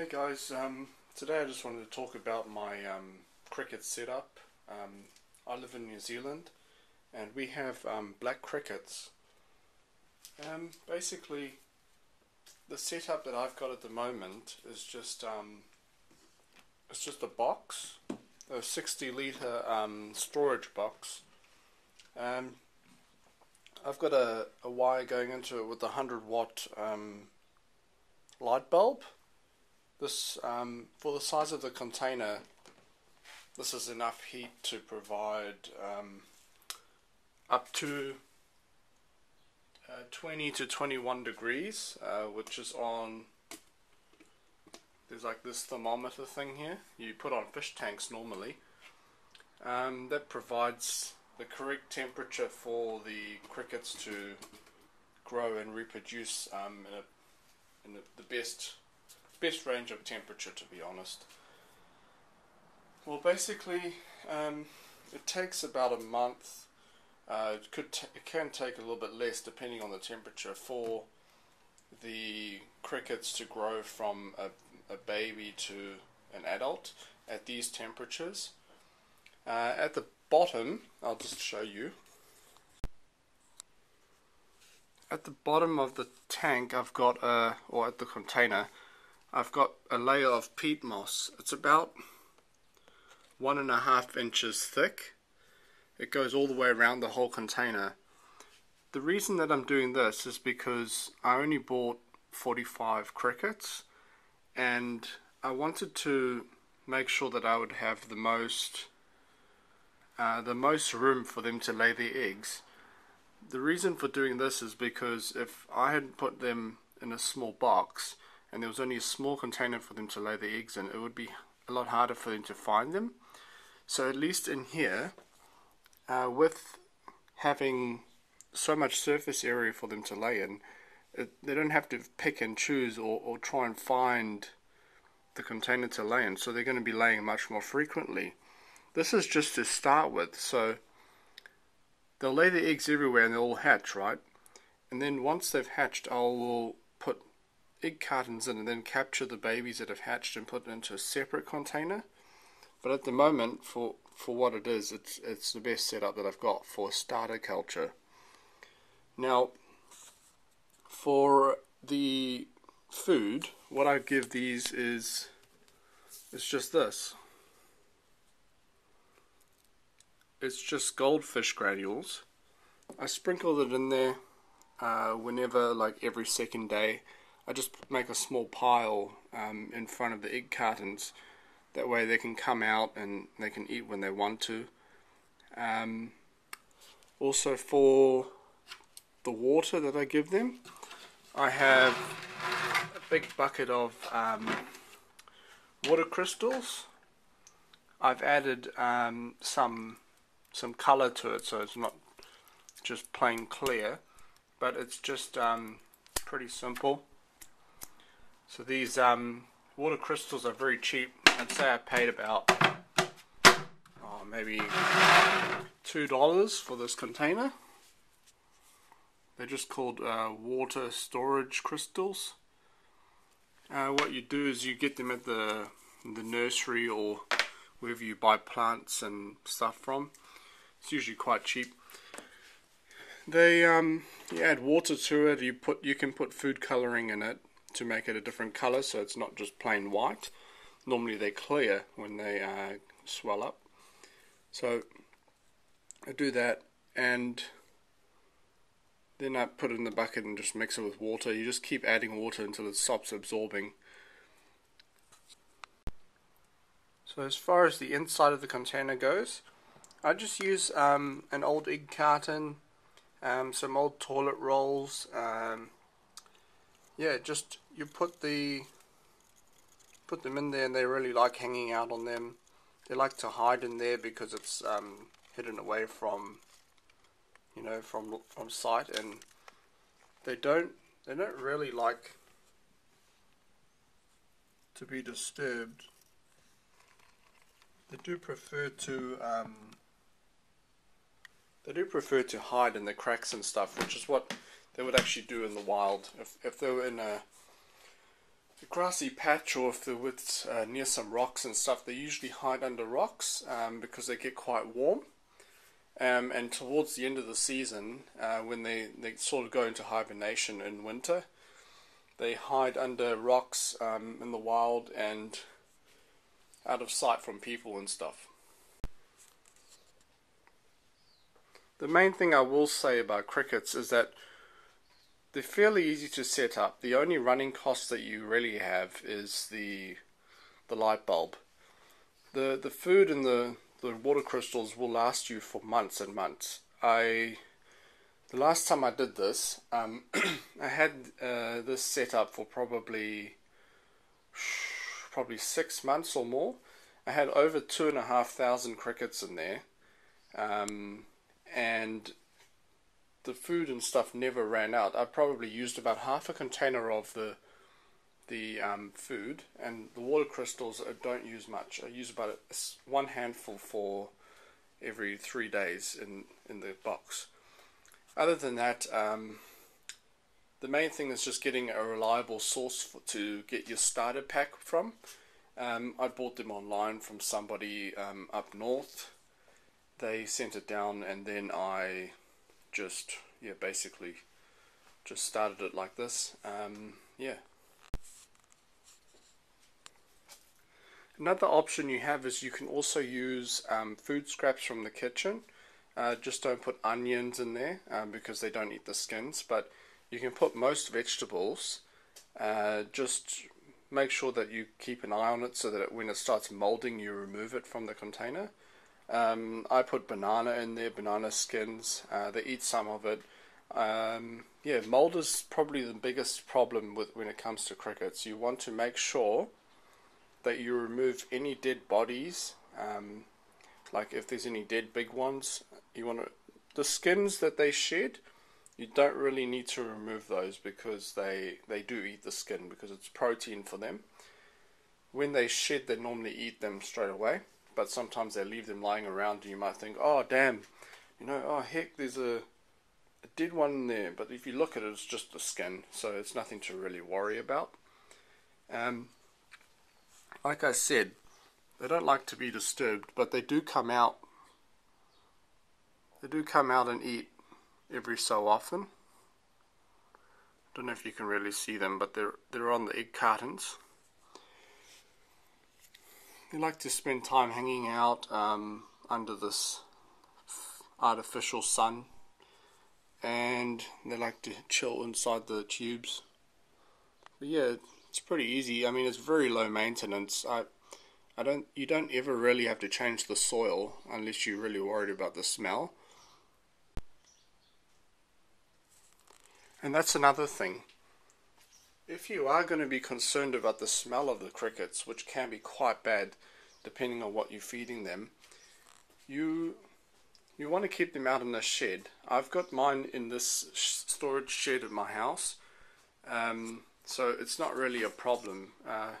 Hey guys, um, today I just wanted to talk about my um, cricket setup. Um, I live in New Zealand and we have um, black crickets. Um, basically, the setup that I've got at the moment is just um, it's just a box, a 60 litre um, storage box. I've got a, a wire going into it with a 100 watt light bulb. This, um, for the size of the container, this is enough heat to provide um, up to uh, 20 to 21 degrees, uh, which is on, there's like this thermometer thing here, you put on fish tanks normally. Um, that provides the correct temperature for the crickets to grow and reproduce um, in, a, in a, the best best range of temperature to be honest. Well, basically, um, it takes about a month. Uh, it could it can take a little bit less depending on the temperature for the crickets to grow from a, a baby to an adult at these temperatures. Uh, at the bottom, I'll just show you. At the bottom of the tank, I've got a, or at the container, I've got a layer of peat moss. It's about one and a half inches thick. It goes all the way around the whole container. The reason that I'm doing this is because I only bought 45 crickets and I wanted to make sure that I would have the most uh, the most room for them to lay their eggs. The reason for doing this is because if I had put them in a small box and there was only a small container for them to lay the eggs in, it would be a lot harder for them to find them. So at least in here, uh, with having so much surface area for them to lay in, it, they don't have to pick and choose or, or try and find the container to lay in, so they're going to be laying much more frequently. This is just to start with, so they'll lay the eggs everywhere and they'll all hatch, right? And then once they've hatched, I will put egg cartons in and then capture the babies that have hatched and put it into a separate container. But at the moment, for for what it is, it's it's the best setup that I've got for starter culture. Now, for the food, what I give these is it's just this. It's just goldfish granules. I sprinkle it in there uh, whenever, like every second day. I just make a small pile um, in front of the egg cartons. That way they can come out and they can eat when they want to. Um, also for the water that I give them, I have a big bucket of um, water crystals. I've added um, some some color to it so it's not just plain clear but it's just um, pretty simple so these um, water crystals are very cheap. I'd say I paid about oh, maybe two dollars for this container. They're just called uh, water storage crystals. Uh, what you do is you get them at the the nursery or wherever you buy plants and stuff from. It's usually quite cheap. They um, you add water to it. You put you can put food coloring in it to make it a different color, so it's not just plain white. Normally they're clear when they uh, swell up. So I do that, and then I put it in the bucket and just mix it with water. You just keep adding water until it stops absorbing. So as far as the inside of the container goes, I just use um, an old egg carton, um, some old toilet rolls. Um, yeah, just you put the put them in there, and they really like hanging out on them. They like to hide in there because it's um, hidden away from you know from from sight, and they don't they don't really like to be disturbed. They do prefer to um, they do prefer to hide in the cracks and stuff, which is what they would actually do in the wild. If if they were in a the grassy patch or if they're with, uh, near some rocks and stuff, they usually hide under rocks um, because they get quite warm. Um, and towards the end of the season, uh, when they, they sort of go into hibernation in winter, they hide under rocks um, in the wild and out of sight from people and stuff. The main thing I will say about crickets is that they're fairly easy to set up. The only running cost that you really have is the the light bulb. The the food and the, the water crystals will last you for months and months. I the last time I did this, um, I had uh, this set up for probably probably six months or more. I had over two and a half thousand crickets in there. Um, and the food and stuff never ran out. I probably used about half a container of the the um, food, and the water crystals I don't use much. I use about a, one handful for every three days in in the box. Other than that, um, the main thing is just getting a reliable source for, to get your starter pack from. Um, I bought them online from somebody um, up north they sent it down and then I just yeah basically just started it like this. Um, yeah. Another option you have is you can also use um, food scraps from the kitchen. Uh, just don't put onions in there um, because they don't eat the skins but you can put most vegetables. Uh, just make sure that you keep an eye on it so that when it starts molding you remove it from the container um, I put banana in there, banana skins. Uh, they eat some of it. Um, yeah, mold is probably the biggest problem with when it comes to crickets. You want to make sure that you remove any dead bodies. Um, like if there's any dead big ones, you want to the skins that they shed. You don't really need to remove those because they they do eat the skin because it's protein for them. When they shed, they normally eat them straight away but sometimes they leave them lying around and you might think, oh damn, you know, oh heck, there's a, a dead one there. But if you look at it, it's just the skin, so it's nothing to really worry about. Um, like I said, they don't like to be disturbed, but they do come out. They do come out and eat every so often. I don't know if you can really see them, but they're they're on the egg cartons. They like to spend time hanging out um, under this artificial sun and they like to chill inside the tubes. But yeah, it's pretty easy. I mean, it's very low maintenance. I, I don't. You don't ever really have to change the soil unless you're really worried about the smell. And that's another thing. If you are going to be concerned about the smell of the crickets, which can be quite bad depending on what you're feeding them, you you want to keep them out in a shed. I've got mine in this storage shed at my house, um, so it's not really a problem. Uh,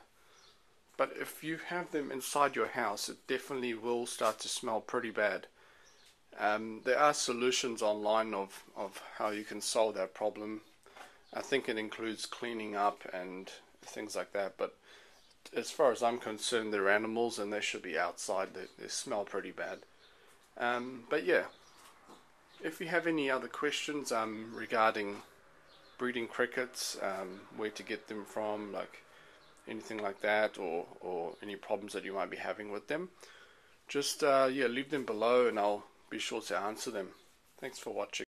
but if you have them inside your house, it definitely will start to smell pretty bad. Um, there are solutions online of, of how you can solve that problem. I think it includes cleaning up and things like that. But as far as I'm concerned, they're animals and they should be outside. They, they smell pretty bad. Um, but yeah, if you have any other questions um, regarding breeding crickets, um, where to get them from, like anything like that, or, or any problems that you might be having with them, just uh, yeah, leave them below and I'll be sure to answer them. Thanks for watching.